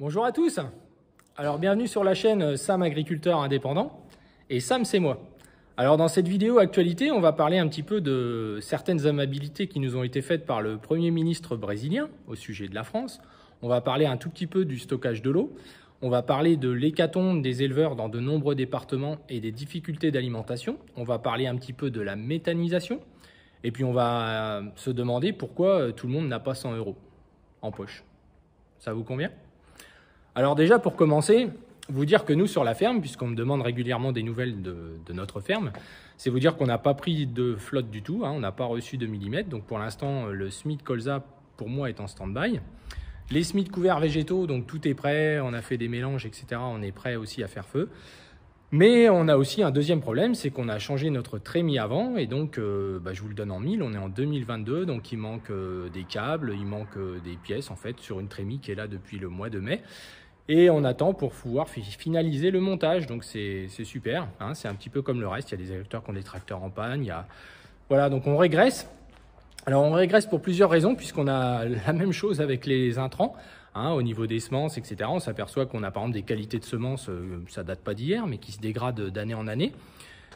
Bonjour à tous. Alors bienvenue sur la chaîne Sam Agriculteur Indépendant. Et Sam, c'est moi. Alors dans cette vidéo actualité, on va parler un petit peu de certaines amabilités qui nous ont été faites par le Premier ministre brésilien au sujet de la France. On va parler un tout petit peu du stockage de l'eau. On va parler de l'hécatombe des éleveurs dans de nombreux départements et des difficultés d'alimentation. On va parler un petit peu de la méthanisation. Et puis on va se demander pourquoi tout le monde n'a pas 100 euros en poche. Ça vous convient? Alors déjà, pour commencer, vous dire que nous, sur la ferme, puisqu'on me demande régulièrement des nouvelles de, notre ferme, c'est vous dire qu'on n'a pas pris de flotte du tout, hein, on n'a pas reçu de millimètres. Donc pour l'instant, le Smith Colza, pour moi, est en stand-by. Les Smith couverts végétaux, donc tout est prêt, on a fait des mélanges, etc. On est prêt aussi à faire feu. Mais on a aussi un deuxième problème, c'est qu'on a changé notre trémie avant, et donc euh, bah, je vous le donne en mille, on est en 2022, donc il manque euh, des câbles, il manque euh, des pièces en fait sur une trémie qui est là depuis le mois de mai. Et on attend pour pouvoir finaliser le montage. Donc c'est super. Hein. c'est un petit peu comme le reste. Il y a des agriculteurs qui ont des tracteurs en panne. Il y a... Voilà, donc on régresse. Alors on régresse pour plusieurs raisons, puisqu'on a la même chose avec les intrants. Hein, au niveau des semences, etc. On s'aperçoit qu'on a par exemple des qualités de semences, euh, ça date pas d'hier, mais qui se dégradent d'année en année.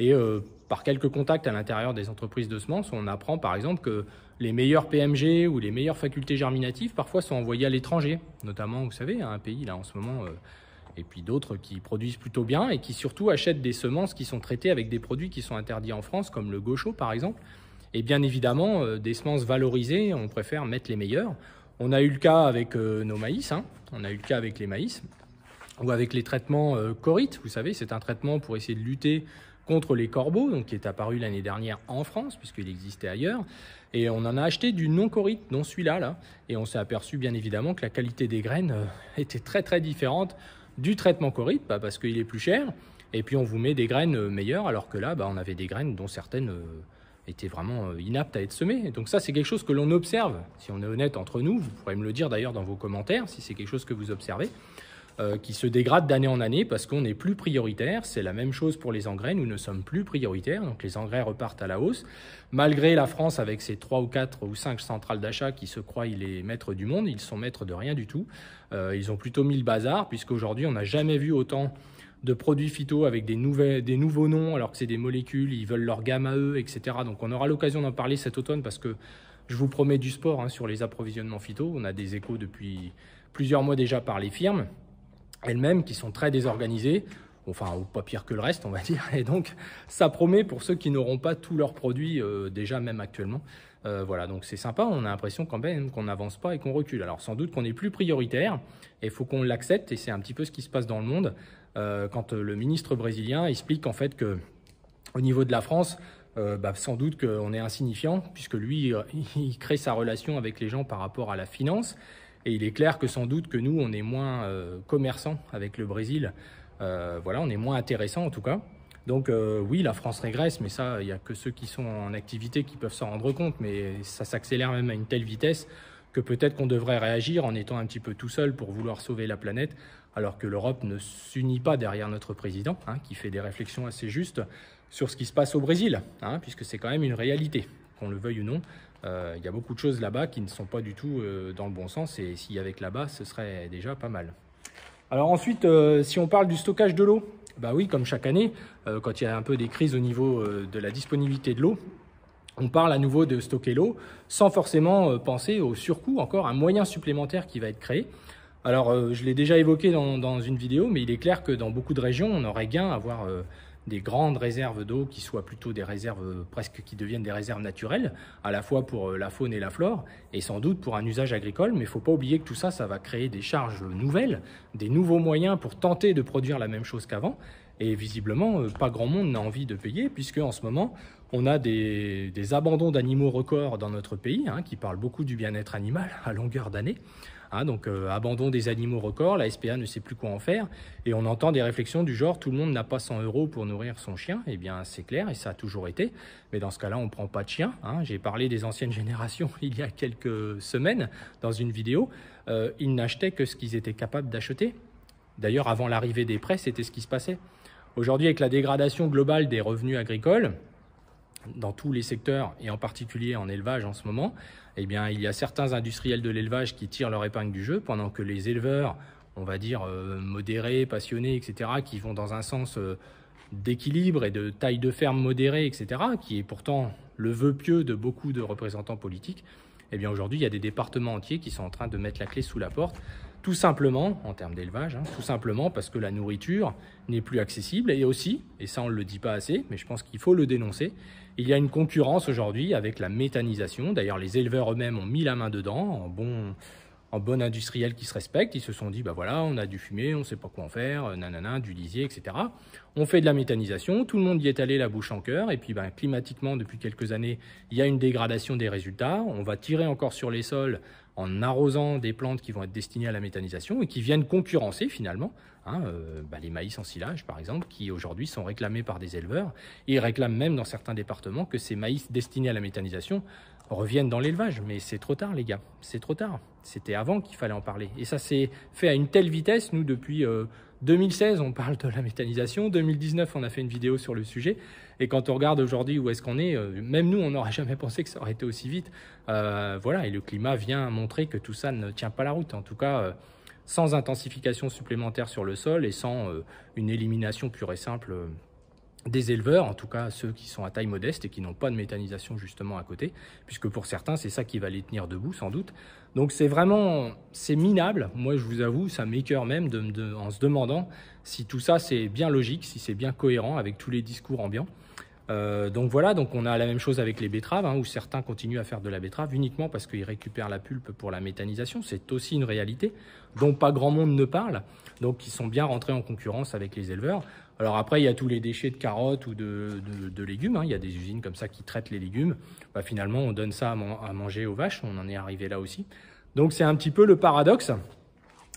Et euh, par quelques contacts à l'intérieur des entreprises de semences, on apprend par exemple que les meilleurs PMG ou les meilleures facultés germinatives parfois sont envoyées à l'étranger, notamment, vous savez, à un pays là en ce moment, euh, et puis d'autres qui produisent plutôt bien et qui surtout achètent des semences qui sont traitées avec des produits qui sont interdits en France, comme le gaucho par exemple. Et bien évidemment, des semences valorisées, on préfère mettre les meilleures. On a eu le cas avec nos maïs, hein. on a eu le cas avec les maïs, ou avec les traitements CORIT, vous savez, c'est un traitement pour essayer de lutter contre les corbeaux, donc qui est apparu l'année dernière en France, puisqu'il existait ailleurs. Et on en a acheté du non-corite, dont celui-là, là. Et on s'est aperçu bien évidemment que la qualité des graines euh, était très très différente du traitement corite, parce qu'il est plus cher. Et puis on vous met des graines euh, meilleures, alors que là, bah, on avait des graines dont certaines euh, étaient vraiment inaptes à être semées. donc ça, c'est quelque chose que l'on observe. Si on est honnête entre nous, vous pourrez me le dire d'ailleurs dans vos commentaires, si c'est quelque chose que vous observez. Euh, qui se dégrade d'année en année parce qu'on n'est plus prioritaire. C'est la même chose pour les engrais, nous ne sommes plus prioritaires, donc les engrais repartent à la hausse. Malgré la France avec ses 3 ou 4 ou 5 centrales d'achat qui se croient les maîtres du monde, ils sont maîtres de rien du tout. Euh, ils ont plutôt mis le bazar puisqu'aujourd'hui on n'a jamais vu autant de produits phyto avec des, nouveaux noms alors que c'est des molécules, ils veulent leur gamme à eux, etc. Donc on aura l'occasion d'en parler cet automne parce que je vous promets du sport hein, sur les approvisionnements phyto. On a des échos depuis plusieurs mois déjà par les firmes elles-mêmes qui sont très désorganisées, enfin ou pas pire que le reste on va dire, et donc ça promet pour ceux qui n'auront pas tous leurs produits euh, déjà même actuellement. Euh, voilà, donc c'est sympa, on a l'impression quand même qu'on n'avance pas et qu'on recule. Alors sans doute qu'on est plus prioritaire, et il faut qu'on l'accepte, et c'est un petit peu ce qui se passe dans le monde, quand le ministre brésilien explique en fait que au niveau de la France, bah, sans doute qu'on est insignifiant, puisque lui, il crée sa relation avec les gens par rapport à la finance, et il est clair que sans doute que nous, on est moins euh, commerçants avec le Brésil. Euh, voilà, on est moins intéressant en tout cas. Donc euh, oui, la France régresse, mais ça, il n'y a que ceux qui sont en activité qui peuvent s'en rendre compte. Mais ça s'accélère même à une telle vitesse que peut-être qu'on devrait réagir en étant un petit peu tout seul pour vouloir sauver la planète, alors que l'Europe ne s'unit pas derrière notre président, hein, qui fait des réflexions assez justes sur ce qui se passe au Brésil, hein, puisque c'est quand même une réalité, qu'on le veuille ou non. Euh, il y a beaucoup de choses là-bas qui ne sont pas du tout euh, dans le bon sens et s'il y avait là-bas, ce serait déjà pas mal. Alors ensuite, euh, si on parle du stockage de l'eau, bah oui, comme chaque année, quand il y a un peu des crises au niveau de la disponibilité de l'eau, on parle à nouveau de stocker l'eau sans forcément penser au surcoût, encore un moyen supplémentaire qui va être créé. Alors, je l'ai déjà évoqué dans, une vidéo, mais il est clair que dans beaucoup de régions, on aurait gain à avoir des grandes réserves d'eau qui soient plutôt des réserves euh, presque qui deviennent des réserves naturelles, à la fois pour euh, la faune et la flore, et sans doute pour un usage agricole, mais il ne faut pas oublier que tout ça, ça va créer des charges nouvelles, des nouveaux moyens pour tenter de produire la même chose qu'avant, et visiblement, euh, pas grand monde n'a envie de payer, puisque en ce moment, on a des, abandons d'animaux records dans notre pays, hein, qui parlent beaucoup du bien-être animal à longueur d'année. Hein, donc euh, abandon des animaux records, la SPA ne sait plus quoi en faire, et on entend des réflexions du genre tout le monde n'a pas 100 euros pour nourrir son chien, eh bien c'est clair, et ça a toujours été, mais dans ce cas-là on ne prend pas de chien. Hein. J'ai parlé des anciennes générations il y a quelques semaines dans une vidéo, euh, ils n'achetaient que ce qu'ils étaient capables d'acheter. D'ailleurs avant l'arrivée des prêts, c'était ce qui se passait. Aujourd'hui avec la dégradation globale des revenus agricoles, dans tous les secteurs et en particulier en élevage en ce moment, eh bien, il y a certains industriels de l'élevage qui tirent leur épingle du jeu pendant que les éleveurs on va dire, modérés, passionnés, etc., qui vont dans un sens d'équilibre et de taille de ferme modérée, etc., qui est pourtant le vœu pieux de beaucoup de représentants politiques, eh bien aujourd'hui, il y a des départements entiers qui sont en train de mettre la clé sous la porte, tout simplement, en termes d'élevage, hein, tout simplement parce que la nourriture n'est plus accessible, et aussi, et ça on ne le dit pas assez, mais je pense qu'il faut le dénoncer, il y a une concurrence aujourd'hui avec la méthanisation, d'ailleurs les éleveurs eux-mêmes ont mis la main dedans, en bon en bon industriel qui se respecte, ils se sont dit, bah voilà, on a du fumier, on ne sait pas quoi en faire, euh, nanana, du lisier, etc. On fait de la méthanisation, tout le monde y est allé la bouche en cœur, et puis bah, climatiquement, depuis quelques années, il y a une dégradation des résultats. On va tirer encore sur les sols en arrosant des plantes qui vont être destinées à la méthanisation et qui viennent concurrencer finalement hein, euh, bah, les maïs en silage, par exemple, qui aujourd'hui sont réclamés par des éleveurs. Ils réclament même dans certains départements que ces maïs destinés à la méthanisation reviennent dans l'élevage. Mais c'est trop tard, les gars. C'est trop tard. C'était avant qu'il fallait en parler. Et ça s'est fait à une telle vitesse. Nous, depuis 2016, euh, on parle de la méthanisation. 2019, on a fait une vidéo sur le sujet. Et quand on regarde aujourd'hui où est-ce qu'on est, euh, même nous, on n'aurait jamais pensé que ça aurait été aussi vite. Voilà. Et le climat vient montrer que tout ça ne tient pas la route. En tout cas, sans intensification supplémentaire sur le sol et sans une élimination pure et simple des éleveurs, en tout cas ceux qui sont à taille modeste et qui n'ont pas de méthanisation justement à côté, puisque pour certains c'est ça qui va les tenir debout sans doute. Donc c'est vraiment, c'est minable, moi je vous avoue, ça m'écœure même en se demandant si tout ça c'est bien logique, si c'est bien cohérent avec tous les discours ambiants. Euh, donc voilà, donc on a la même chose avec les betteraves, hein, où certains continuent à faire de la betterave uniquement parce qu'ils récupèrent la pulpe pour la méthanisation. C'est aussi une réalité dont pas grand monde ne parle, donc ils sont bien rentrés en concurrence avec les éleveurs. Alors après, il y a tous les déchets de carottes ou de, légumes. Hein. Il y a des usines comme ça qui traitent les légumes. Bah, finalement, on donne ça à, manger aux vaches. On en est arrivé là aussi. Donc c'est un petit peu le paradoxe.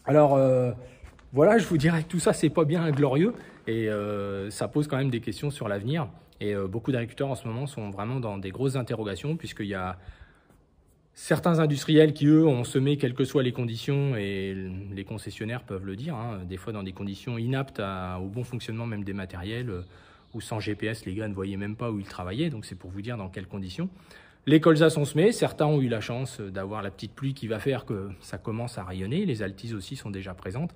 Alors euh, voilà, je vous dirais que tout ça, c'est pas bien glorieux et euh, ça pose quand même des questions sur l'avenir. Et euh, beaucoup d'agriculteurs en ce moment sont vraiment dans des grosses interrogations puisqu'il y a Certains industriels qui, eux, ont semé quelles que soient les conditions, et les concessionnaires peuvent le dire, hein, des fois dans des conditions inaptes au bon fonctionnement même des matériels, euh, ou sans GPS, les gars ne voyaient même pas où ils travaillaient, donc c'est pour vous dire dans quelles conditions. Les colzas sont semés, certains ont eu la chance d'avoir la petite pluie qui va faire que ça commence à rayonner, les altises aussi sont déjà présentes.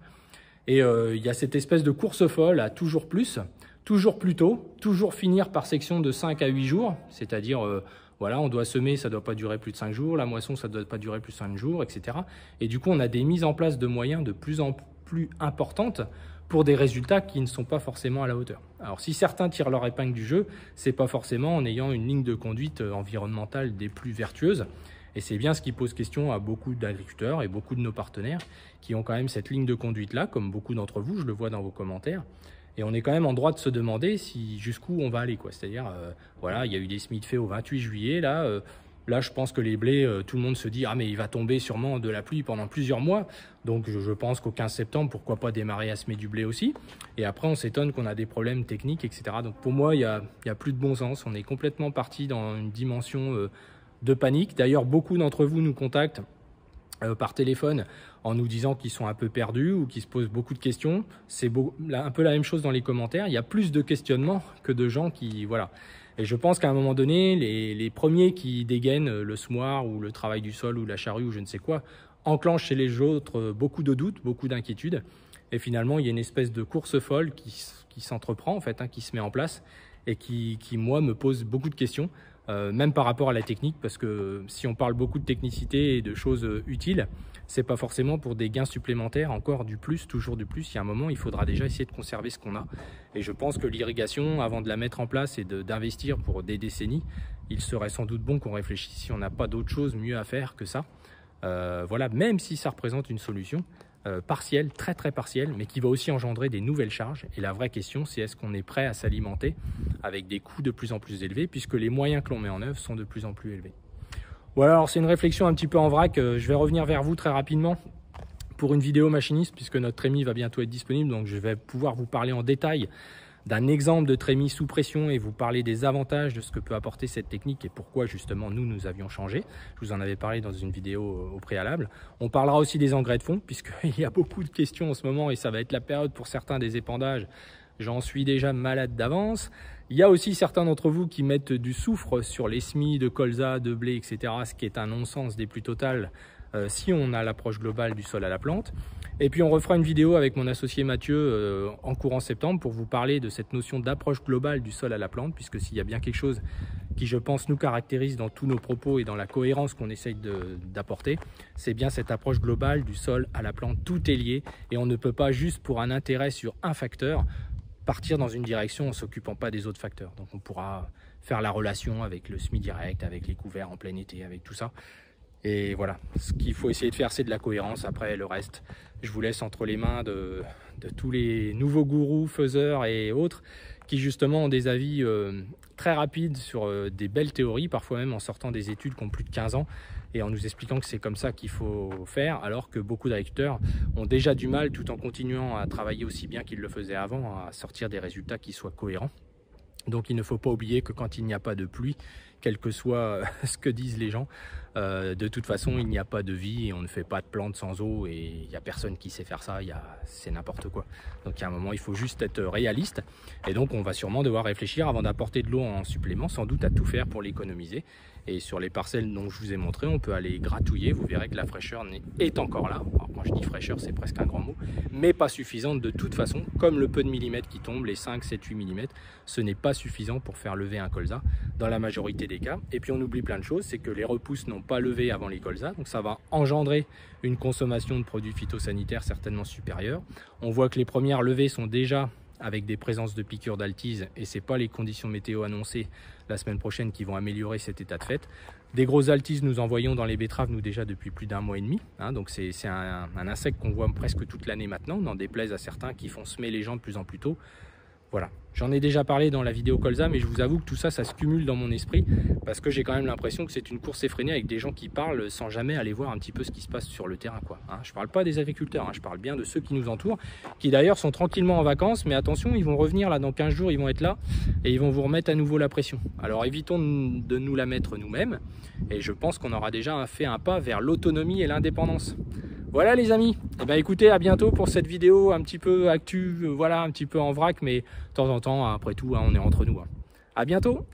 Et euh, il y a cette espèce de course folle à toujours plus, toujours plus tôt, toujours finir par section de 5 à 8 jours, c'est-à-dire... Euh, voilà, on doit semer, ça ne doit pas durer plus de 5 jours, la moisson, ça ne doit pas durer plus de 5 jours, etc. Et du coup, on a des mises en place de moyens de plus en plus importantes pour des résultats qui ne sont pas forcément à la hauteur. Alors si certains tirent leur épingle du jeu, c'est pas forcément en ayant une ligne de conduite euh, environnementale des plus vertueuses. Et c'est bien ce qui pose question à beaucoup d'agriculteurs et beaucoup de nos partenaires qui ont quand même cette ligne de conduite-là, comme beaucoup d'entre vous, je le vois dans vos commentaires. Et on est quand même en droit de se demander si jusqu'où on va aller. C'est-à-dire, euh, voilà, il y a eu des semis faits au 28 juillet. Là, euh, là, je pense que les blés, euh, tout le monde se dit ah mais il va tomber sûrement de la pluie pendant plusieurs mois. Donc je, pense qu'au 15 septembre, pourquoi pas démarrer à semer du blé aussi. Et après, on s'étonne qu'on a des problèmes techniques, etc. Donc pour moi, il y a, a, plus de bon sens. On est complètement parti dans une dimension de panique. D'ailleurs, beaucoup d'entre vous nous contactent par téléphone en nous disant qu'ils sont un peu perdus ou qu'ils se posent beaucoup de questions. C'est un peu la même chose dans les commentaires. Il y a plus de questionnements que de gens qui... Voilà. Et je pense qu'à un moment donné, les, premiers qui dégainent le semoir ou le travail du sol ou la charrue ou je ne sais quoi, enclenchent chez les autres beaucoup de doutes, beaucoup d'inquiétudes. Et finalement, il y a une espèce de course folle qui, s'entreprend, en fait, hein, qui se met en place et qui, moi, me pose beaucoup de questions. Euh, même par rapport à la technique, parce que si on parle beaucoup de technicité et de choses euh, utiles, c'est pas forcément pour des gains supplémentaires, encore du plus, toujours du plus. Il y a un moment, il faudra déjà essayer de conserver ce qu'on a. Et je pense que l'irrigation, avant de la mettre en place et d'investir pour des décennies, il serait sans doute bon qu'on réfléchisse si on n'a pas d'autre chose mieux à faire que ça. Euh, voilà, même si ça représente une solution, euh, partiel, très très partiel, mais qui va aussi engendrer des nouvelles charges. Et la vraie question, c'est est-ce qu'on est prêt à s'alimenter avec des coûts de plus en plus élevés, puisque les moyens que l'on met en œuvre sont de plus en plus élevés. Voilà, alors c'est une réflexion un petit peu en vrac. Euh, je vais revenir vers vous très rapidement pour une vidéo machiniste, puisque notre Rémi va bientôt être disponible, donc je vais pouvoir vous parler en détail d'un exemple de trémie sous pression et vous parler des avantages de ce que peut apporter cette technique et pourquoi justement nous, nous avions changé. Je vous en avais parlé dans une vidéo au préalable. On parlera aussi des engrais de fond puisqu'il y a beaucoup de questions en ce moment et ça va être la période pour certains des épandages. J'en suis déjà malade d'avance. Il y a aussi certains d'entre vous qui mettent du soufre sur les semis de colza, de blé, etc., ce qui est un non-sens des plus totales. Euh, si on a l'approche globale du sol à la plante. Et puis on refera une vidéo avec mon associé Mathieu euh, en courant septembre pour vous parler de cette notion d'approche globale du sol à la plante, puisque s'il y a bien quelque chose qui, je pense, nous caractérise dans tous nos propos et dans la cohérence qu'on essaye d'apporter, c'est bien cette approche globale du sol à la plante. Tout est lié et on ne peut pas juste pour un intérêt sur un facteur partir dans une direction en s'occupant pas des autres facteurs. Donc on pourra faire la relation avec le semi direct, avec les couverts en plein été, avec tout ça. Et voilà, ce qu'il faut essayer de faire, c'est de la cohérence. Après, le reste, je vous laisse entre les mains de, tous les nouveaux gourous, faiseurs et autres qui justement ont des avis euh, très rapides sur euh, des belles théories, parfois même en sortant des études qui ont plus de 15 ans et en nous expliquant que c'est comme ça qu'il faut faire, alors que beaucoup d'agriculteurs ont déjà du mal, tout en continuant à travailler aussi bien qu'ils le faisaient avant, à sortir des résultats qui soient cohérents. Donc il ne faut pas oublier que quand il n'y a pas de pluie, quel que soit ce que disent les gens, euh, de toute façon il n'y a pas de vie et on ne fait pas de plantes sans eau et il n'y a personne qui sait faire ça, c'est n'importe quoi. Donc il un moment il faut juste être réaliste et donc on va sûrement devoir réfléchir avant d'apporter de l'eau en supplément, sans doute à tout faire pour l'économiser et sur les parcelles dont je vous ai montré, on peut aller gratouiller. Vous verrez que la fraîcheur est encore là. Alors, quand je dis fraîcheur, c'est presque un grand mot, mais pas suffisante de toute façon. Comme le peu de millimètres qui tombent, les 5, 7, 8 mm, ce n'est pas suffisant pour faire lever un colza dans la majorité des cas. Et puis on oublie plein de choses, c'est que les repousses n'ont pas levé avant les colzas, donc ça va engendrer une consommation de produits phytosanitaires certainement supérieure. On voit que les premières levées sont déjà avec des présences de piqûres d'altise et c'est pas les conditions météo annoncées la semaine prochaine qui vont améliorer cet état de fait. Des grosses altises nous en voyons dans les betteraves nous déjà depuis plus d'un mois et demi. Hein, donc c'est un, un, insecte qu'on voit presque toute l'année maintenant, des plaies à certains qui font semer les gens de plus en plus tôt. Voilà, j'en ai déjà parlé dans la vidéo Colza, mais je vous avoue que tout ça, ça se cumule dans mon esprit parce que j'ai quand même l'impression que c'est une course effrénée avec des gens qui parlent sans jamais aller voir un petit peu ce qui se passe sur le terrain. Hein. je parle pas des agriculteurs, hein. je parle bien de ceux qui nous entourent, qui d'ailleurs sont tranquillement en vacances, mais attention, ils vont revenir là dans 15 jours, ils vont être là et ils vont vous remettre à nouveau la pression. Alors évitons de nous la mettre nous-mêmes et je pense qu'on aura déjà fait un pas vers l'autonomie et l'indépendance. Voilà les amis, et eh ben écoutez, à bientôt pour cette vidéo un petit peu actu, euh, voilà, un petit peu en vrac, mais de temps en temps, après tout, hein, on est entre nous. Hein. À bientôt